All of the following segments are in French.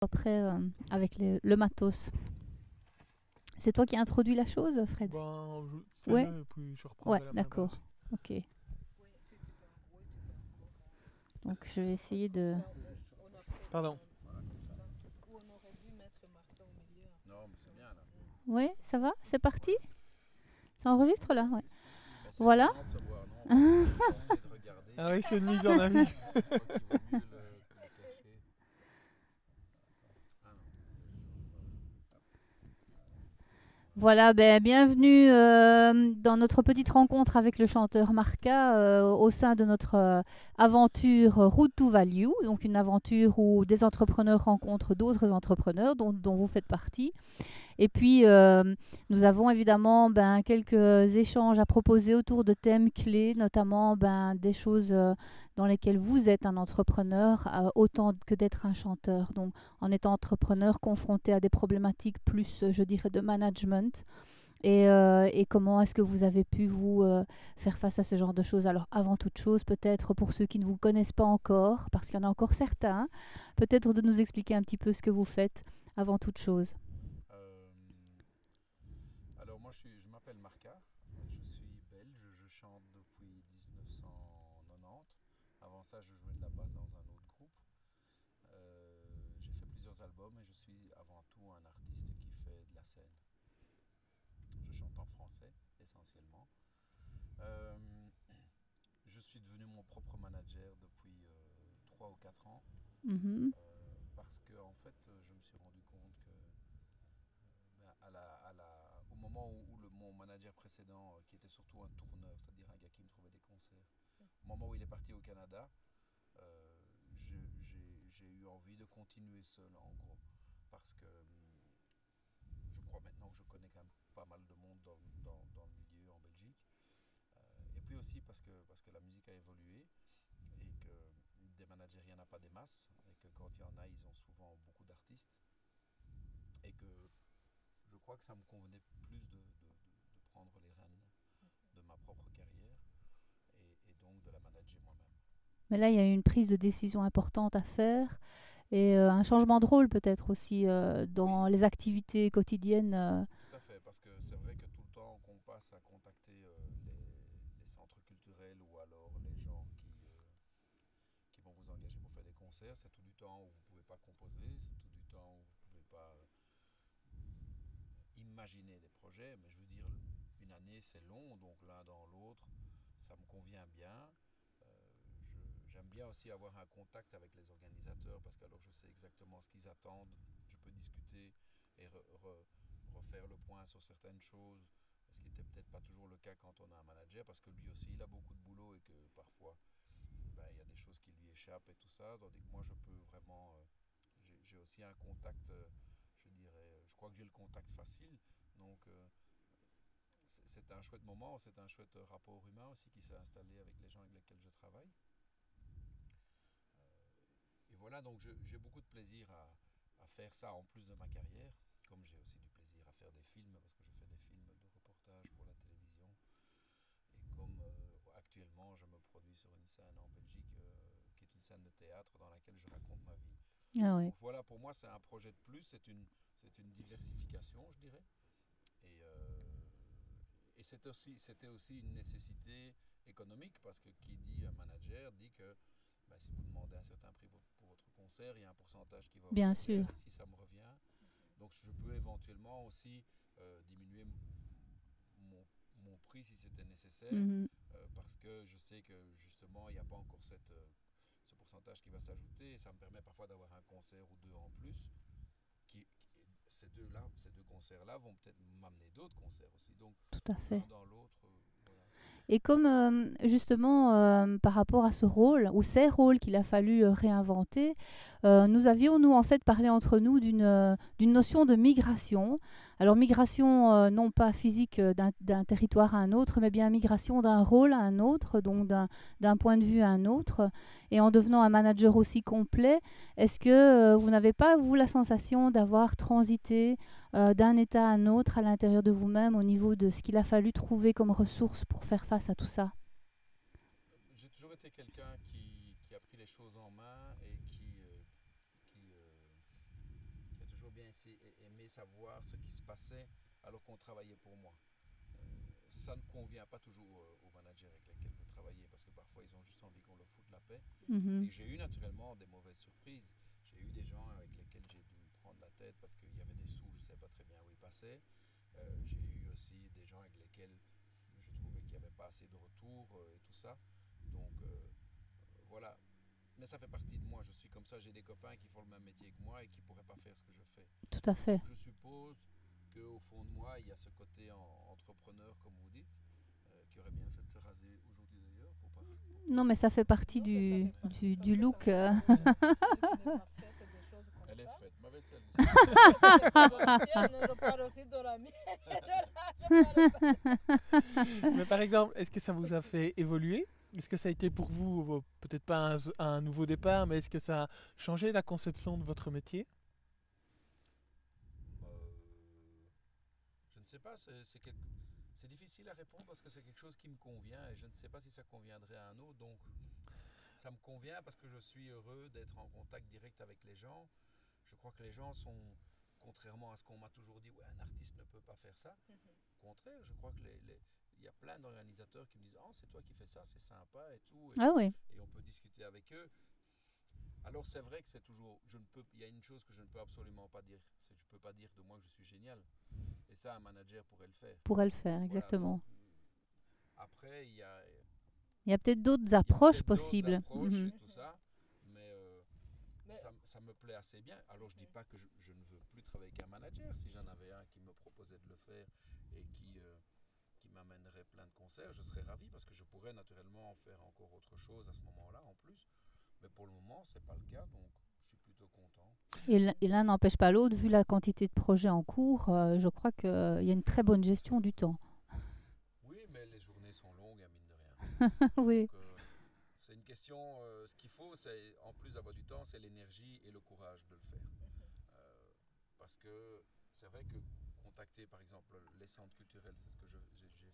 après euh, avec les- le matos. C'est toi qui as introduit la chose, Fred? Ben, je, Ouais. fais-le et puis je reprendrai Ouais, la main d'accord. Ok. Donc je vais essayer de... Pardon. Oui, ça va? C'est parti? Ça enregistre là? Ouais. Voilà. Ah oui, c'est une mise en avis. Je crois qu'il vaut mieux le- que le cacher. Ah non. Voilà, ben, bienvenue euh, dans notre petite rencontre avec le chanteur Marca euh, au sein de notre euh, aventure Route to Value, donc une aventure où des entrepreneurs rencontrent d'autres entrepreneurs dont, dont vous faites partie. Et puis, euh, nous avons évidemment ben, quelques échanges à proposer autour de thèmes clés, notamment ben, des choses euh, dans lesquelles vous êtes un entrepreneur euh, autant que d'être un chanteur. Donc, en étant entrepreneur confronté à des problématiques plus, je dirais, de management. Et, comment est-ce que vous avez pu vous faire face à ce genre de choses? Alors avant toute chose, peut-être pour ceux qui ne vous connaissent pas encore, parce qu'il y en a encore certains, peut-être de nous expliquer un petit peu ce que vous faites avant toute chose. Euh, alors moi je, suis, je m'appelle Marca, je suis belge, je chante depuis 1990. Avant ça je jouais de la basse dans un autre groupe. Euh, j'ai fait plusieurs albums et je suis avant tout un artiste qui fait de la scène. Je chante en français essentiellement. Euh, je suis devenu mon propre manager depuis 3 ou 4 ans. Mhm. Euh, parce que en fait, euh, je me suis rendu compte que euh, ben, à la, à la- au moment où, où le, mon manager précédent, euh, qui était surtout un tourneur, c'est-à-dire un gars qui me trouvait des concerts, au moment où il est parti au Canada, j'ai eu envie de continuer seul en gros, parce que hum, je crois maintenant que je connais quand même pas mal de monde dans, dans- dans le milieu en Belgique. Et puis aussi parce que, parce que la musique a évolué des managers, il n'y en a pas des masses, et que quand il y en a, ils ont souvent beaucoup d'artistes. Et que je crois que ça me convenait plus de, de- de- de prendre les rênes de ma propre carrière et, et donc de la manager moi-même. Mais là, il y a une prise de décision importante à faire et euh, un changement de rôle peut-être aussi euh, dans les activités quotidiennes. euh. Tout à fait, parce que c'est vrai que tout le temps qu'on passe à contacter euh, les, les centres culturels ou alors les gens qui, euh, qui vont vous engager c'est tout du temps où vous ne pouvez pas composer, c'est tout du temps où vous ne pouvez pas euh, imaginer des projets, mais je veux dire, une année c'est long, donc l'un dans l'autre, ça me convient bien. Euh, J'aime bien aussi avoir un contact avec les organisateurs parce que alors je sais exactement ce qu'ils attendent, je peux discuter et re- re- refaire le point sur certaines choses, ce qui n'était peut-être pas toujours le cas quand on a un manager, parce que lui aussi il a beaucoup de boulot et que parfois ben, y a des choses qui lui échappent et tout ça, tandis que moi je peux vraiment, euh, j'ai- aussi un contact, euh, je dirais, je crois que j'ai le contact facile, donc euh, c'est un chouette moment, c'est un chouette rapport humain aussi qui s'est installé avec les gens avec lesquels je travaille. Euh, et voilà, donc j'ai beaucoup de plaisir à, faire ça en plus de ma carrière, comme j'ai aussi du plaisir à faire des films, parce que je fais des films de reportage pour la télévision. Et comme euh, actuellement je me sur une scène en Belgique, euh, qui est une scène de théâtre dans laquelle je raconte ma vie. Ah ouais. Donc voilà, pour moi, c'est un projet de plus, c'est une, c'est une diversification, je dirais. Et, euh, et aussi, c'était aussi une nécessité économique, parce que qui dit un manager dit que bah, si vous demandez un certain prix pour, pour votre concert, il y a un pourcentage qui va. Bien sûr. si ça me revient, donc je peux éventuellement aussi euh, diminuer mon, mon prix si c'était nécessaire. Mhm. Parce que je sais que justement, il n'y a pas encore cette, euh, ce pourcentage qui va s'ajouter et ça me permet parfois d'avoir un concert ou deux en plus. Qui, qui- ces deux-là, ces deux concerts-là vont peut-être m'amener d'autres concerts aussi. Donc, Tout à fait. l'un dans l'autre, euh. Et comme euh, justement euh, par rapport à ce rôle ou ces rôles qu'il a fallu euh, réinventer, nous avions nous en fait parlé entre nous d'une notion de migration. Alors migration non pas physique d'un territoire à un autre, mais bien migration d'un rôle à un autre, donc d'un point de vue à un autre. Et en devenant un manager aussi complet, est-ce que vous n'avez pas vous la sensation d'avoir transité euh, d'un état à un autre à l'intérieur de vous-même au niveau de ce qu'il a fallu trouver comme ressources pour faire face à tout ça J'ai toujours été quelqu'un qui, qui a pris les choses en main et qui, euh, qui, euh, ainsi- aimé savoir ce qui se passait alors qu'on travaillait pour moi. Ça ne convient pas toujours aux managers avec lesquels vous travaillez parce que parfois ils ont juste envie qu'on leur foute la paix. Mhm. Et j'ai eu naturellement des mauvaises surprises. J'ai eu des gens avec lesquels j'ai dû la tête parce qu'il y avait des sous, je ne savais pas très bien où ils passaient. Euh, j'ai eu aussi des gens avec lesquels je trouvais qu'il n'y avait pas assez de retour euh, et tout ça. Donc euh, voilà. Mais ça fait partie de moi. Je suis comme ça. J'ai des copains qui font le même métier que moi et qui ne pourraient pas faire ce que je fais. Tout à fait. Je suppose qu'au fond de moi, il y a ce côté en- entrepreneur, comme vous dites, euh, qui aurait bien fait de se raser aujourd'hui d'ailleurs pour pas. pour- Non, mais ça fait partie Non, du, ça fait partie du, look. Mais par exemple, est-ce que ça vous a fait évoluer? Est-ce que ça a été pour vous, euh, peut-être pas un, nouveau départ, mais est-ce que ça a changé la conception de votre métier? Euh, je ne sais pas, c'est difficile à répondre parce que c'est quelque chose qui me convient et je ne sais pas si ça conviendrait à un autre. Donc, ça me convient parce que je suis heureux d'être en contact direct avec les gens. Je crois que les gens sont, contrairement à ce qu'on m'a toujours dit, ouais, un artiste ne peut pas faire ça. Au contraire, je crois que les- les- il y a plein d'organisateurs qui me disent, oh, c'est toi qui fais ça, c'est sympa et tout. Et- Ah oui. et on peut discuter avec eux. Alors c'est vrai que c'est toujours, je ne peux, il y a une chose que je ne peux absolument pas dire, c'est que je peux pas dire de moi que je suis génial. Et ça, un manager pourrait le faire. Pourrait le faire, exactement. euh, après, il y a, il y Il y a peut-être d'autres approches peut-être d'autres possibles. approches Mhm. et tout ça, mais, euh, Mais- ça, ça me plaît assez bien. Alors je dis pas que je, je ne veux plus travailler avec un manager. Si j'en avais un qui me proposait de le faire et qui euh, qui m'amènerait plein de concerts, je serais ravi parce que je pourrais naturellement faire encore autre chose à ce moment-là en plus. Mais pour le moment, c'est pas le cas, donc je suis plutôt content. Et l'un- n'empêche pas l'autre. Vu la quantité de projets en cours, euh, je crois qu'il y a une très bonne gestion du temps. Oui, mais les journées sont longues, à mine de rien. oui. Donc, euh, c'est une question. euh, ce faut, c'est en plus d'avoir du temps, c'est l'énergie et le courage de le faire. Euh, parce que c'est vrai que contacter, par exemple, les centres culturels, c'est ce que j'ai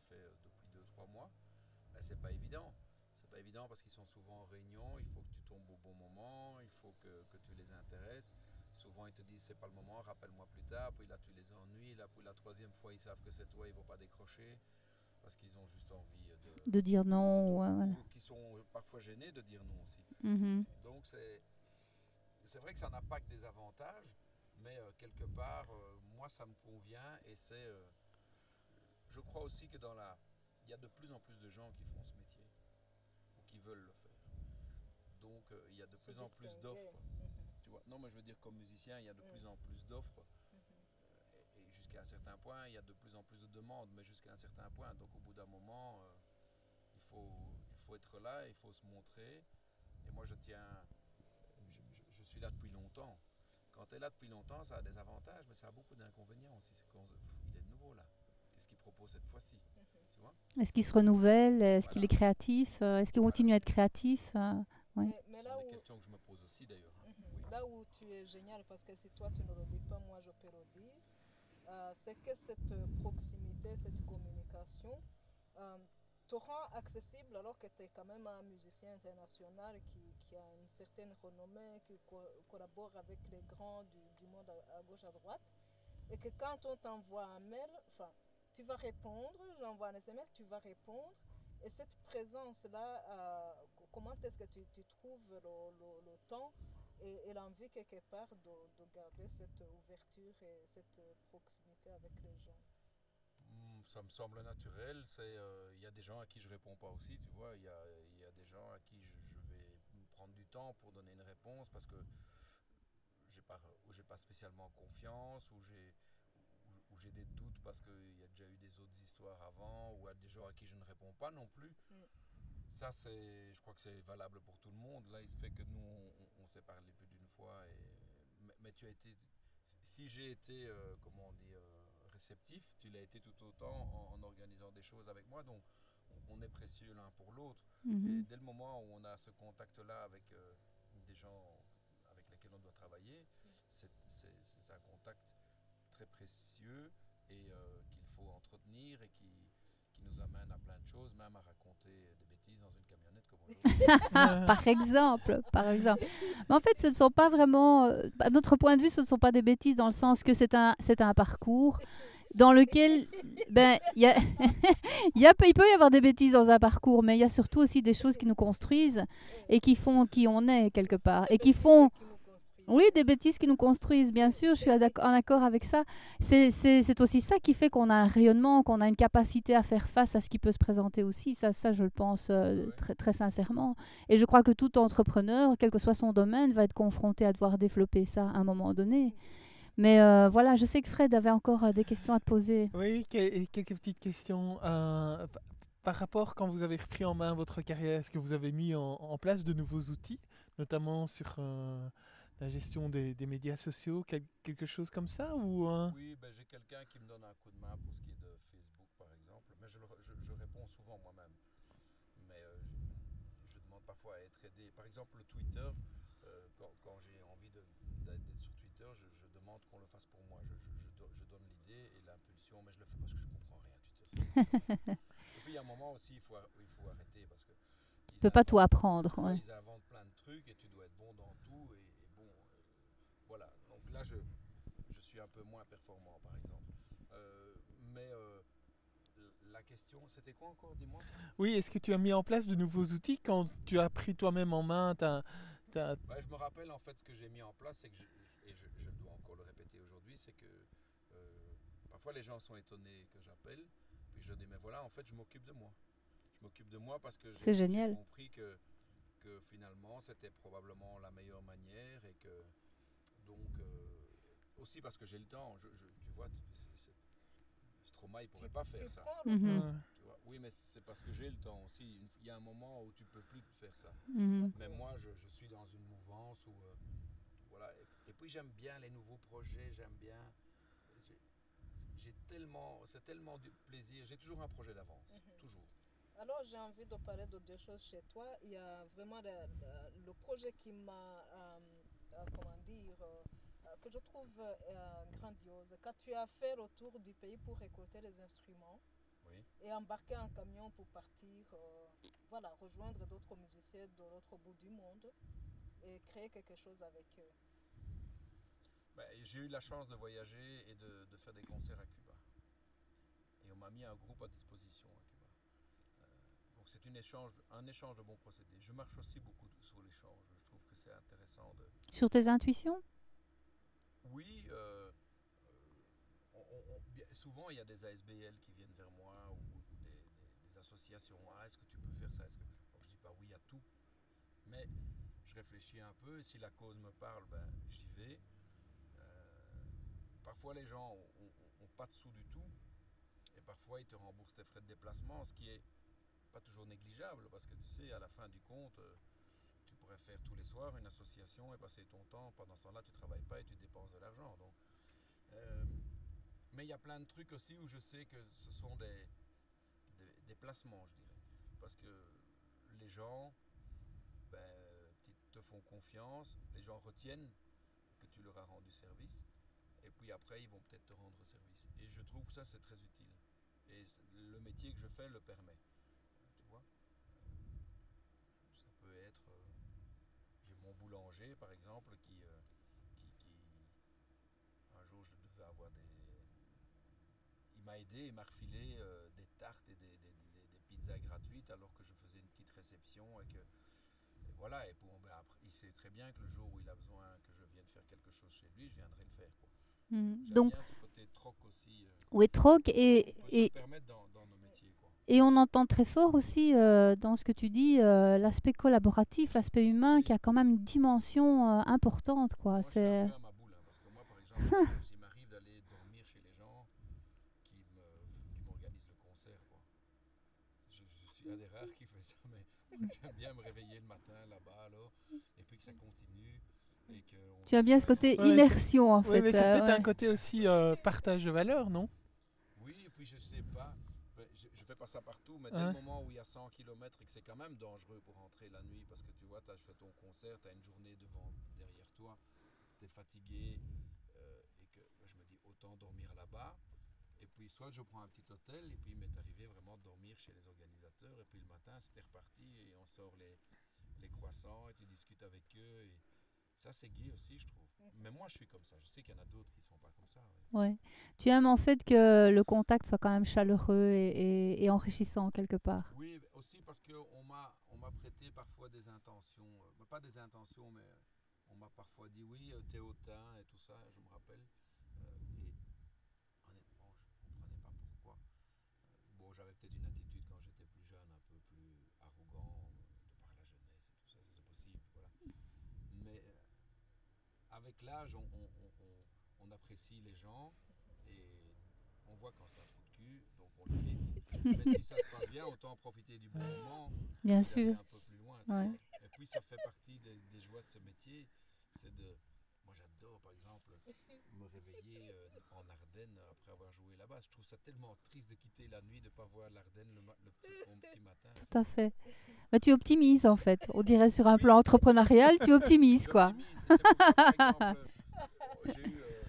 fait euh, depuis 2-3 mois, ben, c'est pas évident. C'est pas évident parce qu'ils sont souvent en réunion, il faut que tu tombes au bon moment, il faut que, que tu les intéresses. Souvent, ils te disent c'est pas le moment, rappelle-moi plus tard. Puis là, tu les ennuies. Là, pour la troisième fois, ils savent que c'est toi, ils vont pas décrocher parce qu'ils ont juste envie de, De dire non. ouais, voilà. ou qui sont parfois gênés de dire non aussi. Mhm. Donc c'est c'est vrai que ça n'a pas que des avantages, mais euh, quelque part, euh, moi ça me convient et c'est. euh, je crois aussi que dans la, il y a de plus en plus de gens qui font ce métier ou qui veulent le faire. Donc euh, il y a de plus en plus d'offres. Mhm, Tu vois, non, mais je veux dire comme musicien, il y a de Mm. plus en plus d'offres mhm. et, et jusqu'à un certain point, il y a de plus en plus de demandes, mais jusqu'à un certain point. Donc au bout d'un moment, euh, il, faut, il faut être là, il faut se montrer. Et moi, je tiens, je, je- je suis là depuis longtemps. Quand tu es là depuis longtemps, ça a des avantages, mais ça a beaucoup d'inconvénients aussi. C'est il est nouveau là. Qu'est-ce qu'il propose cette fois-ci? Tu vois? Est-ce qu'il se renouvelle? Est-ce qu'il est créatif? Euh, Est-ce qu'il continue à être créatif? Euh, Ouais. Mais, mais Ce là où, questions que je me pose aussi d'ailleurs. hein. Mhm. Oui. Là où tu es génial, parce que si toi tu ne le dis pas, moi je peux le dire, euh, c'est que cette proximité, cette communication euh, te rend accessible alors que tu es quand même un musicien international qui, a une certaine renommée, qui co- collabore avec les grands du, monde à, gauche, à droite. Et que quand on t'envoie un mail, enfin, tu vas répondre, j'envoie un SMS, tu vas répondre. Et cette présence-là, euh, co- comment est-ce que tu, trouves le, temps et, l'envie quelque part de, de garder cette ouverture et cette proximité avec les gens? Ça me semble naturel. C'est, euh, il y a des gens à qui je réponds pas aussi, tu vois. Il y a, y a des gens à qui je, je vais prendre du temps pour donner une réponse parce que j'ai pas, j'ai pas spécialement confiance, ou j'ai, ou j'ai des doutes parce qu'il y a déjà eu des autres histoires avant, ou à des gens à qui je ne réponds pas non plus. Mm. Ça, c'est, je crois que c'est valable pour tout le monde. Là, il se fait que nous, on, on s'est parlé plus d'une fois. Et, mais, mais tu as été, si j'ai été, euh, comment on dit, euh, réceptif, tu l'as été tout autant en, en organisant des choses avec moi. Donc, on, on est précieux l'un pour l'autre. Et Mhm. dès le moment où on a ce contact-là avec euh, des gens avec lesquels on doit travailler, c'est un contact très précieux et euh, qu'il faut entretenir et qui, nous amène à plein de choses, même à raconter des bêtises dans une camionnette comme par exemple, par exemple. Mais en fait, ce ne sont pas vraiment, euh, à notre point de vue, ce ne sont pas des bêtises dans le sens que c'est un, c'est un parcours dans lequel, ben, il y a, y a- il peut y avoir des bêtises dans un parcours, mais il y a surtout aussi des choses qui nous construisent et qui font qui on est quelque part et qui font. Oui, des bêtises qui nous construisent, bien sûr, je suis en accord avec ça. C'est- aussi ça qui fait qu'on a un rayonnement, qu'on a une capacité à faire face à ce qui peut se présenter aussi. Ça, ça je le pense euh, très, très sincèrement. Et je crois que tout entrepreneur, quel que soit son domaine, va être confronté à devoir développer ça à un moment donné. Mais euh, voilà, je sais que Fred avait encore euh, des questions à te poser. Oui, quelques petites questions. euh, pa- par rapport quand vous avez repris en main votre carrière, est-ce que vous avez mis en, en place de nouveaux outils, notamment sur la gestion des, des médias sociaux, quel- quelque chose comme ça ou euh, Oui, ben, j'ai quelqu'un qui me donne un coup de main pour ce qui est de Facebook, par exemple. Mais je, le- je- je réponds souvent moi-même. Mais euh, je, je demande parfois à être aidé. Par exemple, le Twitter, euh, quand, quand j'ai envie de- d'être sur Twitter, je, je demande qu'on le fasse pour moi. Je, je- je do- je donne l'idée et l'impulsion, mais je le fais parce que je comprends rien. Twitter, et puis, il y a un moment aussi, il faut, ar- il faut arrêter parce que. Tu peux pas tout apprendre. Ouais. Ils inventent plein de trucs et tu dois être bon dans tout. Et, et bon, euh, voilà. Donc là, je, je suis un peu moins performant, par exemple. Euh, mais euh, la question, c'était quoi encore, dis-moi Oui, est-ce que tu as mis en place de nouveaux outils quand tu as pris toi-même en main ta, ta- Ouais, Je me rappelle en fait ce que j'ai mis en place, c'est que je, et je, je dois encore le répéter aujourd'hui, c'est que euh, parfois les gens sont étonnés que j'appelle, puis je leur dis mais voilà, en fait, je m'occupe de moi. Je m'occupe de moi parce que j'ai compris que, que finalement c'était probablement la meilleure manière et que donc euh, aussi parce que j'ai le temps. Je, je- tu vois, tu- c'est- c'est- Stromae il pourrait pas faire Tu ça. Mhm. tu vois. Oui, mais c'est parce que j'ai le temps aussi. Il y a un moment où tu peux plus faire ça. Mhm. Mais moi, je, je suis dans une mouvance où. euh, voilà. Et, et puis, j'aime bien les nouveaux projets, j'aime bien. j'ai- tellement. C'est tellement du plaisir. J'ai toujours un projet d'avance. Mhm. Toujours. Alors, j'ai envie de parler de deux choses chez toi. Il y a vraiment le, le- le projet qui m'a, euh, comment dire, euh, euh, que je trouve euh, grandiose. Quand tu as fait le tour du pays pour récolter les instruments Oui. et embarquer un camion pour partir, euh, voilà, rejoindre d'autres musiciens de l'autre bout du monde et créer quelque chose avec eux. Ben, j'ai eu la chance de voyager et de, de faire des concerts à Cuba. Et on m'a mis un groupe à disposition à Cuba. Donc c'est échange, un échange de bons procédés. Je marche aussi beaucoup sur l'échange. Je trouve que c'est intéressant de, Sur tes intuitions? Oui, euh, euh, on- on- souvent il y a des ASBL qui viennent vers moi ou, ou des, des- des associations. Ah, est-ce que tu peux faire ça? Est-ce que... Bon, je dis pas oui à tout, mais je réfléchis un peu. Et si la cause me parle, ben, j'y vais. Euh, parfois les gens n'ont pas de sous du tout et parfois ils te remboursent tes frais de déplacement, ce qui est pas toujours négligeable parce que tu sais, à la fin du compte. euh, tu pourrais faire tous les soirs une association et passer ton temps. Pendant ce temps-là, tu travailles pas et tu dépenses de l'argent. Donc, euh, mais il y a plein de trucs aussi où je sais que ce sont des, des, placements, je dirais. Parce que les gens ben, te font confiance, les gens retiennent que tu leur as rendu service, et puis après, ils vont peut-être te rendre service. Et je trouve ça, c'est très utile. Et le métier que je fais le permet. Tu vois ça peut être. euh, J'ai mon boulanger, par exemple, qui, euh, qui, qui- Un jour, je devais avoir des. Il m'a aidé, il m'a refilé euh, des tartes et des, des- des- des pizzas gratuites alors que je faisais une petite réception et que. et voilà, et bon, ben, après, il sait très bien que le jour où il a besoin que je vienne faire quelque chose chez lui, je viendrai le faire. Quoi. J'aime Donc, bien ce côté troc aussi. euh, oui, troc et, et, permettre dans, dans nos. Et on entend très fort aussi euh, dans ce que tu dis euh, l'aspect collaboratif, l'aspect humain qui a quand même une dimension euh, importante. Quoi. Moi, je suis C'est... un peu à ma boule, hein, parce que moi, par exemple, il m'arrive d'aller dormir chez les gens qui me- qui m'organisent le concert. Quoi. Je, je suis un des rares qui fait ça, mais j'aime bien me réveiller le matin là-bas, alors, et puis que ça continue. Et que on- Tu as bien ce côté Ouais, immersion en Oui, fait. mais c'est euh, peut-être un côté aussi euh, partage de valeurs, non? Oui, et puis je sais pas, ça partout, mais dès Ouais. le moment où il y a 100 km et que c'est quand même dangereux pour rentrer la nuit, parce que tu vois, tu as fait ton concert, tu as une journée devant, derrière toi, tu es fatigué, euh, et que je me dis autant dormir là-bas. Et puis puis soit je prends un petit hôtel, et puis il m'est arrivé vraiment de dormir chez les organisateurs, et puis le matin c'était reparti, et on sort les, les croissants, et tu discutes avec eux, et ça c'est gai aussi je trouve. Mais moi je suis comme ça, je sais qu'il y en a d'autres qui sont pas comme ça. ouais. Ouais. Tu aimes en fait que le contact soit quand même chaleureux et, et- et enrichissant quelque part? Oui, aussi parce qu'on m'a on m'a prêté parfois des intentions, euh, pas des intentions, mais on m'a parfois dit oui, euh, t'es hautain et tout ça, je me rappelle. Euh, et honnêtement, je ne comprenais pas pourquoi. Euh, bon, j'avais peut-être une attitude quand j'étais plus jeune, un peu plus arrogant, euh, de par la jeunesse et tout ça, ça, c'est possible, voilà. Mais euh, avec l'âge, on, on- on- on- on apprécie les gens et on voit quand c'est un trou de cul, donc on l'évite. Mais si ça se passe bien, autant en profiter du bon moment. Bien sûr. Un peu plus loin. Ouais. Et puis ça fait partie des, des joies de ce métier. C'est de. Moi j'adore par exemple me réveiller euh, en Ardennes après avoir joué là-bas. Je trouve ça tellement triste de quitter la nuit, de ne pas voir l'Ardenne le, ma- le petit, matin. Tout à fait. Bah, tu optimises en fait. On dirait sur un plan entrepreneurial, tu optimises quoi. Euh, J'ai eu, euh,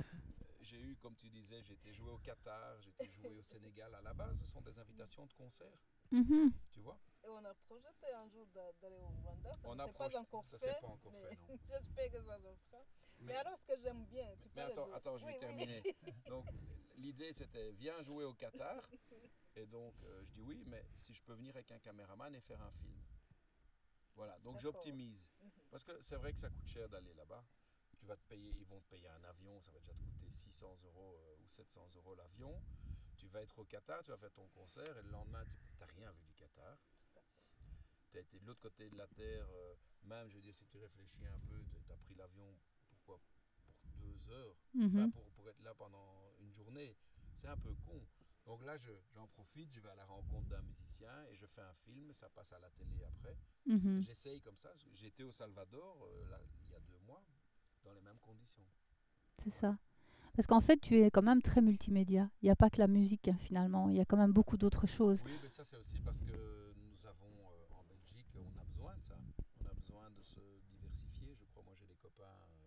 j'ai eu, comme tu disais, j'ai été joué au Qatar, j'ai été joué au Sénégal. À la base, ce sont des invitations de concert, Mhm. tu vois? Et on a projeté un jour d'a- d'aller au Rwanda. Ça On ne a s'est pas encore ça fait. s'est pas encore mais fait. J'espère que ça se fera. Mais, Mais- alors, ce que j'aime bien, tu Mais parlais attends, attends, je vais Oui, oui. terminer. Donc, l'idée c'était viens jouer au Qatar. Et donc, euh, je dis oui, mais si je peux venir avec un caméraman et faire un film. Voilà, donc j'optimise. Mhm. Parce que c'est vrai que ça coûte cher d'aller là-bas. Tu vas te payer, ils vont te payer un avion, ça va déjà te coûter 600 euros euh, ou 700 euros l'avion. Tu vas être au Qatar, tu vas faire ton concert et le lendemain, tu n'as rien vu du Qatar. Tu as été de l'autre côté de la Terre, euh, même, je veux dire, si tu réfléchis un peu, tu as pris l'avion, Pour deux heures Mhm. pour, pour être là pendant une journée. C'est un peu con. Donc là, je- j'en profite, je vais à la rencontre d'un musicien et je fais un film, ça passe à la télé après. Mhm. J'essaye comme ça. J'étais au Salvador euh, là, il y a deux mois, dans les mêmes conditions. C'est ça. Parce qu'en fait, tu es quand même très multimédia. Il n'y a pas que la musique hein, finalement. Il y a quand même beaucoup d'autres choses. Oui, mais ça c'est aussi parce que nous avons euh, en Belgique, on a besoin de ça. On a besoin de se diversifier. Je crois, moi j'ai des copains, euh,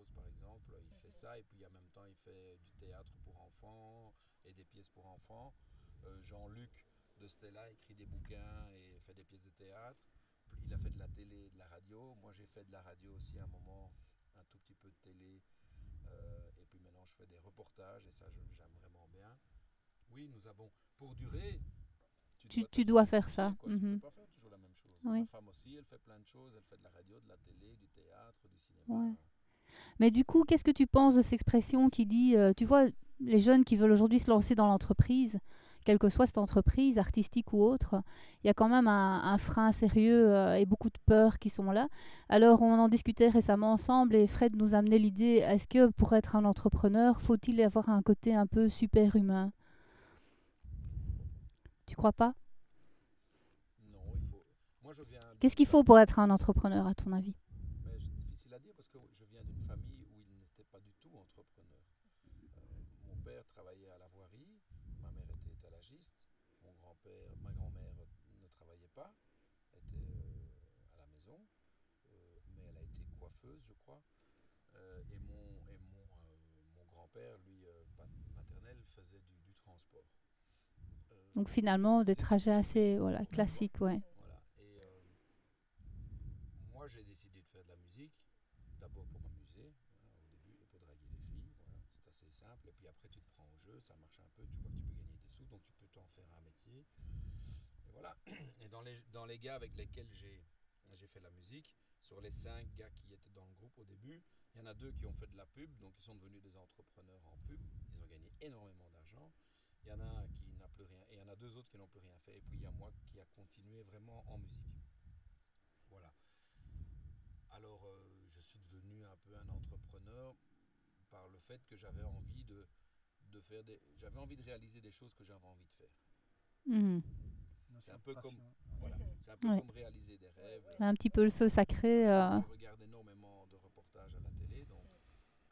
Rose par exemple, il fait ça et puis en même temps il fait du théâtre pour enfants et des pièces pour enfants. Euh, Jean-Luc de Stella écrit des bouquins et fait des pièces de théâtre. Il a fait de la télé et de la radio. Moi j'ai fait de la radio aussi à un moment, un tout petit peu de télé. Euh, et puis maintenant je fais des reportages et ça j'aime vraiment bien. Oui, nous avons, pour durer, Tu- tu dois faire ça. Tu peux mhm. pas faire toujours la même chose. Oui. Ma femme aussi, elle fait plein de choses. Elle fait de la radio, de la télé, du théâtre, du cinéma. Ouais. Mais du coup, qu'est-ce que tu penses de cette expression qui dit, euh, tu vois, les jeunes qui veulent aujourd'hui se lancer dans l'entreprise, quelle que soit cette entreprise, artistique ou autre, il y a quand même un, un frein sérieux euh, et beaucoup de peurs qui sont là. Alors, on en discutait récemment ensemble et Fred nous amenait l'idée, est-ce que pour être un entrepreneur, faut-il avoir un côté un peu super humain Tu crois pas? Qu'est-ce qu'il faut pour être un entrepreneur, à ton avis Mais C'est difficile à dire parce que je viens d'une famille où il n'était pas du tout entrepreneur. Euh, mon père travaillait à la voirie, ma mère était étalagiste, mon grand-père, ma grand-mère ne travaillait pas, était euh, à la maison, euh, mais elle a été coiffeuse, je crois. Euh, et mon, et mon, mon grand-père, lui, maternel, faisait du, du transport. Donc finalement, des trajets assez voilà, classiques, ouais. Voilà. Et euh, moi, j'ai décidé de faire de la musique, d'abord pour m'amuser, voilà, au début, et pour draguer les filles. Voilà, c'est assez simple. Et puis après, tu te prends au jeu, ça marche un peu, tu vois que tu peux gagner des sous, donc tu peux t'en faire un métier. Et voilà. Et dans les, gars avec lesquels j'ai j'ai fait la musique, sur les cinq gars qui étaient dans le groupe au début, il y en a deux qui ont fait de la pub, donc ils sont devenus des entrepreneurs en pub. Ils ont gagné énormément d'argent. Il y en a un qui n'a plus rien, et il y en a deux autres qui n'ont plus rien fait. Et puis il y a moi qui a continué vraiment en musique. Voilà. Alors euh, je suis devenu un peu un entrepreneur par le fait que j'avais envie de, de faire des, j'avais envie de réaliser des choses que j'avais envie de faire. Mhm. C'est un peu comme, voilà, un peu Ouais. comme réaliser des rêves. Un petit peu le feu sacré. euh, Je regarde énormément de reportages à la télé, donc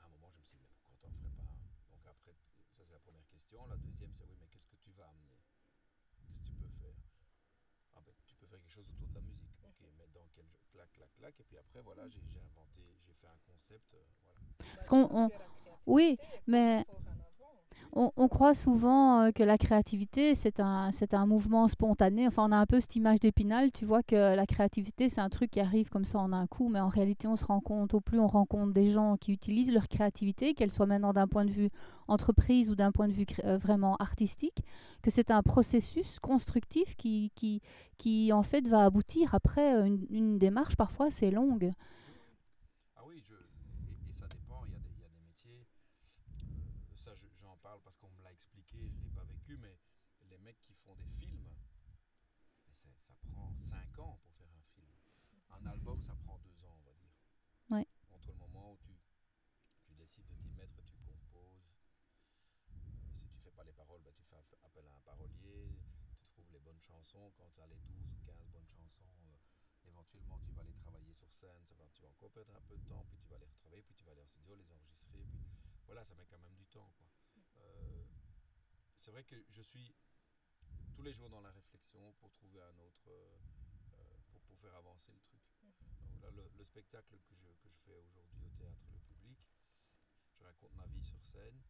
à un moment je me suis dit, mais pourquoi t'en ferais pas Donc après, ça c'est la première question. La deuxième c'est, oui, mais qu'est-ce que tu vas amener? Qu'est-ce que tu peux faire? Ah ben, tu peux faire quelque chose autour de la musique. Ok, mais dans quel jeu? Clac, clac, clac. Et puis après, voilà, j'ai j'ai inventé, j'ai fait un concept. euh, voilà. Parce qu'on- on- oui, mais On, croit souvent euh, que la créativité, c'est un, c'est un mouvement spontané. Enfin, on a un peu cette image d'épinal. Tu vois que la créativité, c'est un truc qui arrive comme ça en un coup. Mais en réalité, on se rend compte, au plus on rencontre des gens qui utilisent leur créativité, qu'elle soit maintenant d'un point de vue entreprise ou d'un point de vue euh, vraiment artistique, que c'est un processus constructif qui, qui, qui, en fait, va aboutir après euh, une, une démarche. Parfois, c'est longue. Ah oui, je, et, et ça dépend. Il y a des, il y a des métiers. euh, ça, je- j'en parle parce qu'on me l'a expliqué. Je ne l'ai pas vécu, mais les mecs qui font des films, mais c'est- ça prend 5 ans pour faire un film. Un album, ça prend 2 ans, on va dire. Ouais. Entre le moment où tu, tu décides de t'y mettre, tu composes. Euh, si tu fais pas les paroles, bah, tu fais aff- appel à un parolier. Tu trouves les bonnes chansons. Quand tu as les 12 ou 15 bonnes chansons, euh, éventuellement tu vas les travailler sur scène, ça va, tu vas encore perdre un peu de temps, puis tu vas les retravailler, puis tu vas aller en studio, les enregistrer, puis voilà, ça met quand même du temps. Quoi. Euh, c'est vrai que je suis tous les jours dans la réflexion pour trouver un autre, euh, pour, pour faire avancer le truc. Donc là, le, le spectacle que je, que je fais aujourd'hui au théâtre Le Public, je raconte ma vie sur scène,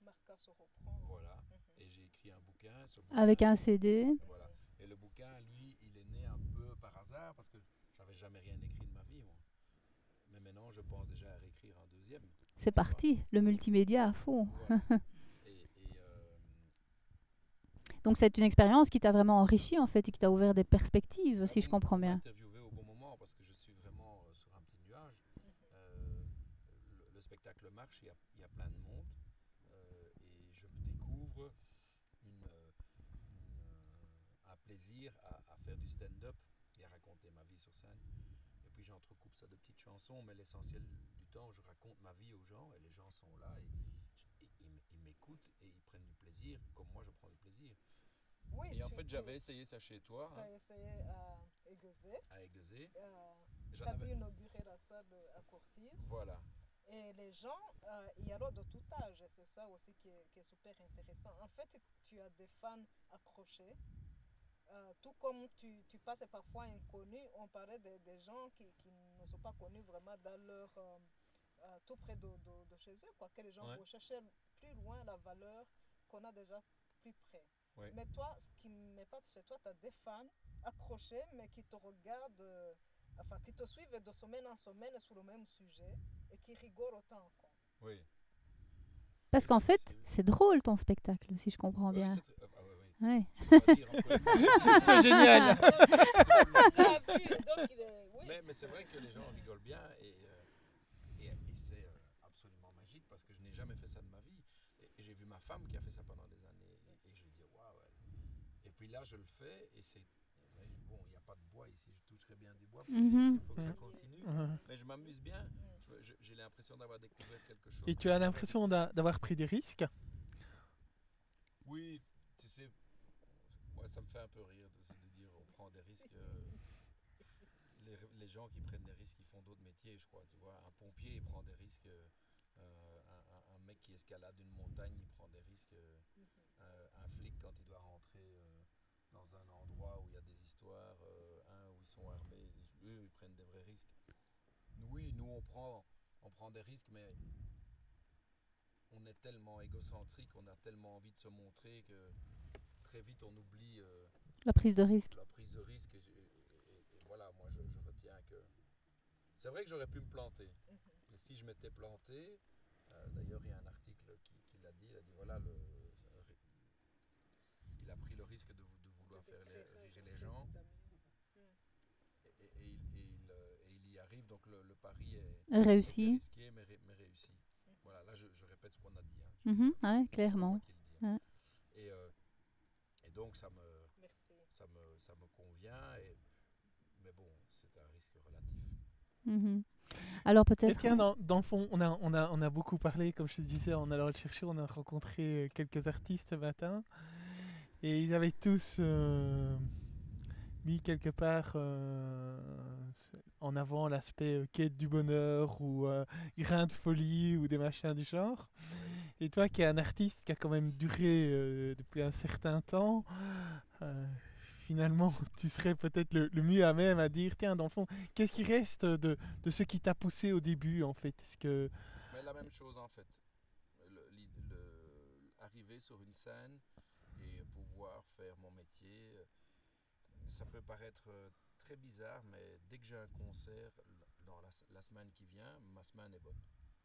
Marca se reprend. voilà, Mhm. et j'ai écrit un bouquin. Ce Avec bouquin- un CD. voilà. Le bouquin, lui, il est né un peu par hasard parce que j'avais jamais rien écrit de ma vie, moi. Mais maintenant, je pense déjà à réécrire un deuxième. C'est parti, le multimédia à fond. Voilà. et, et, euh, Donc c'est une expérience qui t'a vraiment enrichi en fait et qui t'a ouvert des perspectives, si je comprends bien au bon moment parce que je suis vraiment euh, sur un petit nuage. Euh, le, le spectacle marche, il y a, il y a plein de monde euh, et je me découvre une, euh, une, euh, un plaisir à, à faire du stand-up et à raconter ma vie sur scène. Et puis j'entrecoupe ça de mais l'essentiel du temps, je raconte ma vie aux gens et les gens sont là et, ils m'écoutent et ils prennent du plaisir comme moi je prends du plaisir. Oui, Et en tu- fait, tu- j'avais essayé ça chez toi Tu hein, as essayé à Aiguezé. avec Dezé. Euh, tu as avais- inaugurer la salle à Courtis. Voilà. Et les gens, euh, il y a de tout âge, et c'est ça aussi qui est, qui est super intéressant. En fait, tu as des fans accrochés, euh, tout comme tu, tu passes parfois inconnu. On parlait des des gens qui, qui ne sont pas connus vraiment dans leur, euh, euh, tout près de, de- de chez eux, quoi, que les gens Ouais. recherchaient plus loin la valeur qu'on a déjà plus près. Ouais. Mais toi, ce qui m'épate chez toi, tu as des fans accrochés, mais qui te regardent, euh, enfin, qui te suivent de semaine en semaine sur le même sujet et qui rigolent autant. Quoi. Oui. Parce qu'en fait, C'est- drôle ton spectacle, si je comprends bien. Ouais, ouais. Ouais. C'est génial. Mais mais c'est vrai que les gens rigolent bien et, euh, et, et c'est euh, absolument magique parce que je n'ai jamais fait ça de ma vie. Et, et j'ai vu ma femme qui a fait ça pendant des années et, et je me disais waouh. elle- Et puis là, je le fais et c'est. Bon, il n'y a pas de bois ici, je toucherai bien du bois. Mhm. Il faut que ça Mhm. continue. Mhm. Mais je m'amuse bien. J'ai l'impression d'avoir découvert quelque chose. Et tu as l'impression d'a- d'avoir pris des risques? Oui, ça me fait un peu rire de, dire on prend des risques. euh, les, gens qui prennent des risques, ils font d'autres métiers, je crois. Tu vois, un pompier, il prend des risques. euh, un, mec qui escalade une montagne, il prend des risques. euh, un flic, quand il doit rentrer dans un endroit où il y a des histoires, où ils sont armés, eux, ils prennent des vrais risques. Oui, nous, on prend, on prend des risques, mais on est tellement égocentrique, on a tellement envie de se montrer que très vite on oublie euh, La prise de risque. la prise de risque. Et, et- et- voilà, moi je, je retiens que. C'est vrai que j'aurais pu me planter. Et si je m'étais planté, euh, d'ailleurs il y a un article qui, qui l'a dit, il a dit voilà, le, il a pris le risque de, de vouloir faire les- rire les gens. Et, et- et il, et il, euh, et il y arrive, donc le, le pari est Réussi. risqué mais, ré- mais réussi. Voilà, là je, je répète ce qu'on a dit. hein. Mhm, ouais, c'est clairement. moi qui le dis, hein. Ouais. Et, euh, et donc ça me, Merci. ça me, ça me convient, et, mais bon, c'est un risque relatif. Mhm. Alors peut-être. tiens, dans, dans le fond, on a, on, a, on a beaucoup parlé, comme je te disais, en allant le chercher, on a rencontré euh, quelques artistes ce matin. Et ils avaient tous euh, mis quelque part euh, en avant l'aspect euh, quête du bonheur ou euh, grain de folie ou des machins du genre. Et toi qui es un artiste qui a quand même duré depuis un certain temps, finalement tu serais peut-être le, le mieux à même à dire, tiens, dans le fond, qu'est-ce qui reste de, de ce qui t'a poussé au début en fait? Est-ce que Mais la même chose en fait. Le- arriver sur une scène et pouvoir faire mon métier, ça peut paraître euh, très bizarre, mais dès que j'ai un concert dans la, semaine qui vient, ma semaine est bonne.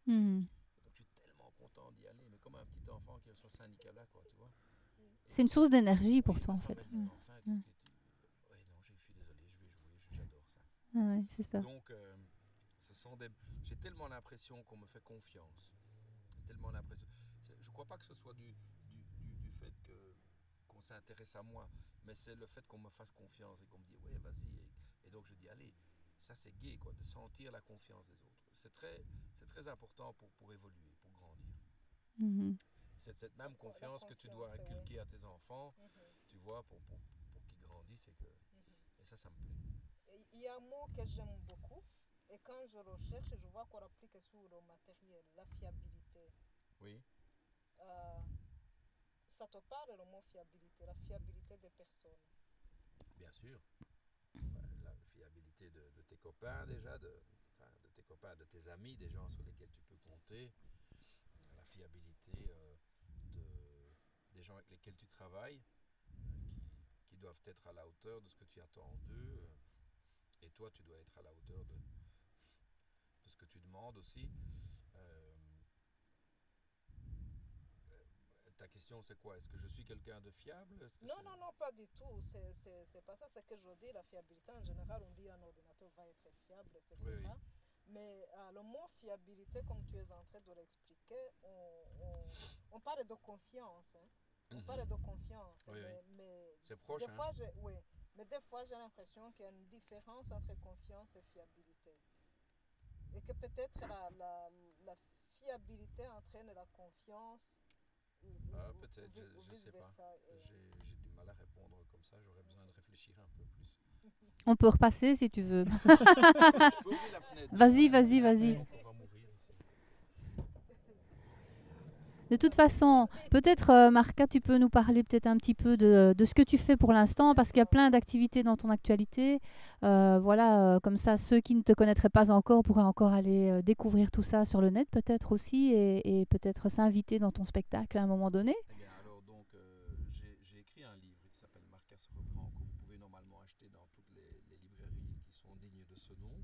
Mhm. Donc je suis tellement content d'y aller, mais comme un petit enfant qui reçoit Saint-Nicolas, quoi, tu vois. C'est une source d'énergie pour toi, en fait. dit, Ouais. Enfin, tu... Ouais, non, je suis désolé, je vais jouer, j'adore ça. Ouais, c'est ça. Donc, euh, des... j'ai tellement l'impression qu'on me fait confiance. Tellement l'impression. Je crois pas que ce soit du, du, du- du fait que, qu'on s'intéresse à moi, mais c'est le fait qu'on me fasse confiance et qu'on me dit, ouais, vas-y. Et, et donc, je dis, allez, ça c'est gai, quoi, de sentir la confiance des autres. C'est très, c'est très important pour, pour évoluer, pour grandir. Mhm. C'est cette même confiance que tu dois ouais. inculquer à tes enfants, Mhm, tu vois, pour, pour, pour qu'ils grandissent et que. mhm. Et ça, ça me plaît. Il y a un mot que j'aime beaucoup, et quand je recherche, je vois qu'on applique sur le matériel, la fiabilité. Oui. Euh, ça te parle le mot fiabilité, la fiabilité des personnes. Bien sûr. La fiabilité de, tes copains déjà, de, tes copains, de tes amis, des gens sur lesquels tu peux compter. La fiabilité euh, de, des gens avec lesquels tu travailles, euh, qui, doivent être à la hauteur de ce que tu attends d'eux. et toi, tu dois être à la hauteur de ce que tu demandes aussi. Euh, euh, ta question, c'est quoi? Est-ce que je suis quelqu'un de fiable? Que Non, non, non, pas du tout. C'est- pas ça. C'est que je dis la fiabilité. En général, on dit un ordinateur va être fiable, etc. Oui, oui. Mais euh, le mot fiabilité, comme tu es en train de l'expliquer, on, on, on parle de confiance. hein. On Mhm. parle de confiance. Oui, oui. mais, mais C'est proche, des hein fois, j'ai- oui. Mais des fois, j'ai l'impression qu'il y a une différence entre confiance et fiabilité. Et que peut-être la, la, la fiabilité entraîne la confiance. Ah, peut-être, je- je sais pas. Et- J'ai du mal à répondre comme ça, j'aurais besoin de réfléchir un peu plus. On peut repasser si tu veux. Vas-y, vas-y, vas-y. Donc, on va mourir ici. De toute façon, peut-être, euh, Marca, tu peux nous parler peut-être un petit peu de, ce que tu fais pour l'instant, parce qu'il y a plein d'activités dans ton actualité. Euh, voilà, euh, comme ça, ceux qui ne te connaîtraient pas encore pourraient encore aller découvrir tout ça sur le net, peut-être aussi, et peut-être s'inviter dans ton spectacle à un moment donné. Eh bien, alors, donc, euh, j'ai j'ai écrit un livre qui s'appelle Marca se reprend, que vous pouvez normalement acheter dans toutes les, les librairies qui sont dignes de ce nom.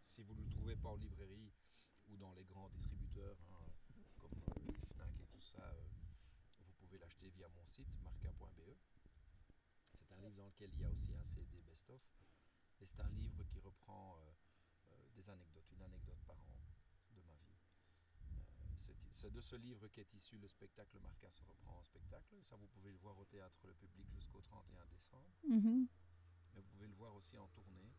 Si vous ne le trouvez pas en librairie ou dans les grands distributeurs, hein, comme euh, les Fnac et tout ça, euh, vous pouvez l'acheter via mon site, marca.be. C'est un livre dans lequel il y a aussi un CD best-of. Et c'est un livre qui reprend euh, euh, des anecdotes, une anecdote par an de ma vie. Euh, c'est- de ce livre qu'est issu le spectacle Marca se reprend en spectacle. Ça, vous pouvez le voir au théâtre Le Public jusqu'au 31 décembre. Mhm. Mais vous pouvez le voir aussi en tournée.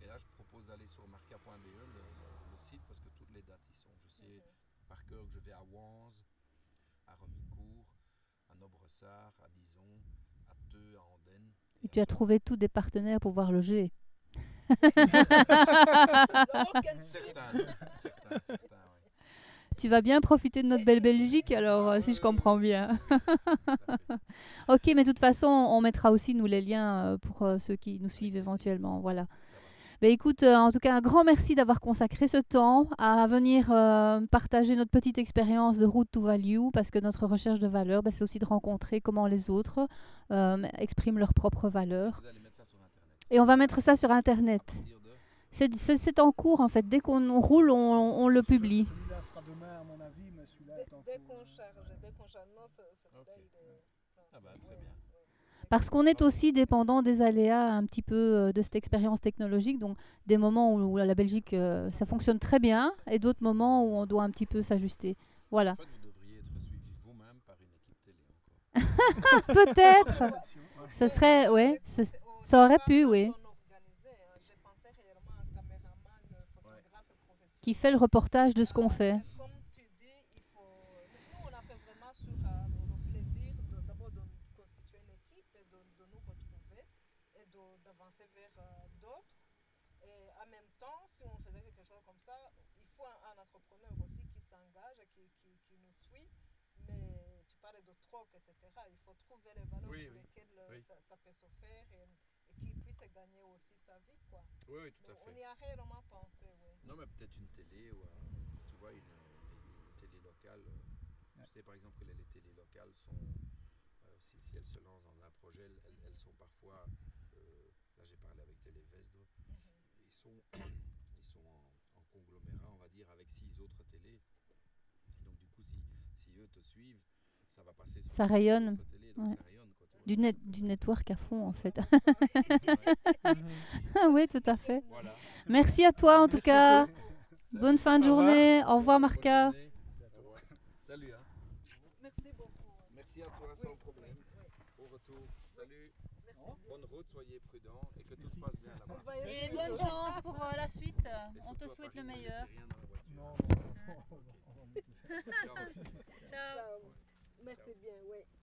Et là, je propose d'aller sur marca.be, le, site, parce que toutes les dates y sont. Je sais par cœur que je vais à Wanze, à Remicourt, à Nobressart, à Dison, à Theux, à Andenne. Et tu as trouvé tous des partenaires pour voir le Tu vas bien profiter de notre belle Belgique, alors, euh, si je comprends bien. Ok, mais de toute façon, on mettra aussi, nous, les liens euh, pour euh, ceux qui nous suivent éventuellement. Voilà. Ben, écoute, en tout cas, un grand merci d'avoir consacré ce temps à venir partager notre petite expérience de Route to Value, parce que notre recherche de valeur, ben, c'est aussi de rencontrer comment les autres expriment leurs propres valeurs. Et on va mettre ça sur Internet. C'est en cours, en fait. Dès qu'on on roule, on, on le publie. Celui-là sera demain, à mon avis, mais celui-là est en dès qu'on charge, dès qu'on charge, non, ce- celui-là, Ok. il est... Ah bah, très bien. Parce qu'on est aussi dépendant des aléas un petit peu euh, de cette expérience technologique. Donc, des moments où, où la Belgique, euh, ça fonctionne très bien, et d'autres moments où on doit un petit peu s'ajuster. Voilà. En fait, vous devriez être suivi vous-même par une équipe télé encore. Peut-être. Ce serait, ouais, Ça aurait pu, oui. hein. Euh. Qui fait le reportage de ce qu'on fait. Mais Comme tu dis, il faut. Nous, on a fait vraiment sur euh, le, le plaisir de- d'abord de constituer une équipe et de, de nous retrouver et de- d'avancer vers euh, d'autres. Et en même temps, si on faisait quelque chose comme ça, il faut un, un entrepreneur aussi qui s'engage et qui, qui, qui nous suit. Mais tu parles de troc, etc. Il faut trouver les valeurs Oui, sur lesquelles euh, oui. ça, ça peut se faire et, et qu'il puisse gagner aussi sa vie. Quoi. Oui, oui, tout à Donc, on fait. y a réellement pensé, oui. Non, mais peut-être une télé ou un- tu vois, une, une télé locale. euh, Je sais par exemple que les, les télés locales sont, euh, si, si elles se lancent dans un projet, elles, elles- elles sont parfois, euh, là j'ai parlé avec Télévestre, ils sont, ils sont en, en conglomérat, on va dire, avec six autres télés. Et donc du coup, si, si eux te suivent, ça va passer sur Ça rayonne. donc Ouais. ça rayonne. Du, net, du network à fond, en fait. Ouais. Oui, tout à fait. Voilà. Merci à toi, en tout Merci cas. Bonne fin de Au revoir. journée. Au revoir, Marca. Salut. Hein. Merci beaucoup. Merci à toi, sans problème. Au retour. Salut. Bonne route, soyez prudents et que tout se passe bien là-bas. Et bonne chance pour euh, la suite. Et On te souhaite Paris, le meilleur. Non, non. Ciao. Merci bien, oui.